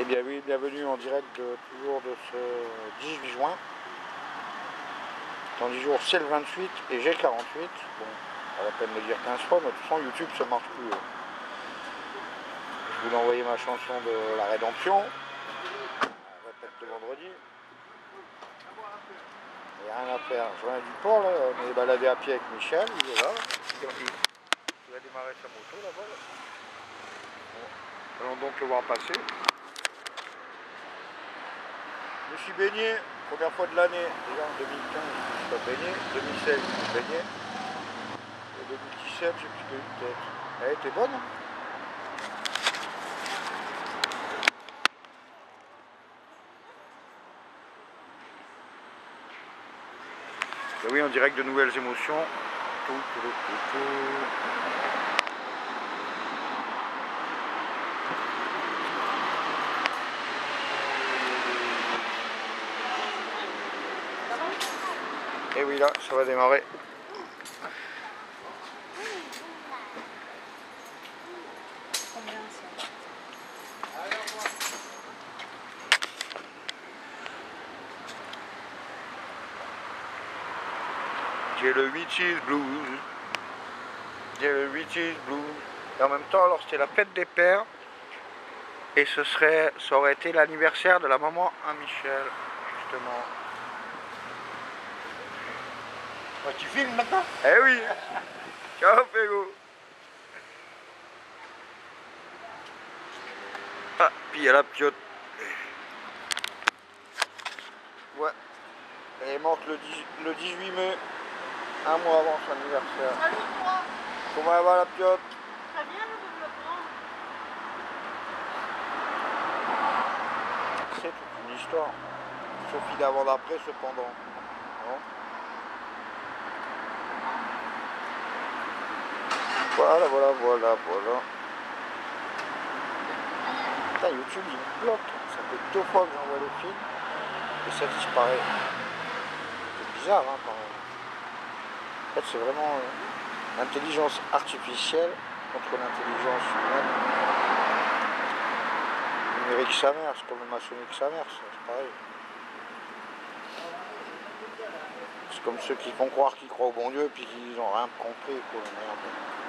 Eh bien oui, bienvenue en direct de, toujours de ce 18 juin. Dans 10 jours, c'est le 28 et j'ai le 48. Bon, pas la peine de dire 15 fois, mais de toute façon, YouTube, ça marche plus. hein. Je voulais envoyer ma chanson de la rédemption. On répète le vendredi. Il n'y a rien à faire. Je reviens du port, là. On est baladé à pied avec Michel. Il est là. Il, a démarré sa moto là-bas. là. Allons donc le voir passer. Je suis baigné, première fois de l'année, déjà en 2015, je me suis pas baigné, 2016, je suis baigné, et 2017, j'ai plus une tête. Elle était bonne Ben oui, en direct de nouvelles émotions. Et oui, là, ça va démarrer. J'ai le 8 cheese blues. J'ai le 8 cheese blues. Et en même temps, alors c'était la fête des pères. Et ce serait, ça aurait été l'anniversaire de la maman à Michel, justement. Tu filmes maintenant Eh oui Ciao Pégo Ah, puis il y a la piote. Ouais. Elle est morte le, 10 le 18 mai, un mois avant son anniversaire. Salut toi Comment elle va la piote Très bien le développement C'est toute une histoire. Sophie d'avant d'après cependant. Non? Voilà, voilà, voilà, voilà. Putain, YouTube il bloque. Ça fait deux fois que j'envoie le film et ça disparaît. C'est bizarre hein, quand même. En fait c'est vraiment euh, l'intelligence artificielle contre l'intelligence humaine. Numérique sa mère, c'est comme le maçonnique sa mère, c'est c'est pareil. C'est comme ceux qui font croire qu'ils croient au bon Dieu puis qu'ils n'ont rien compris, quoi, merde.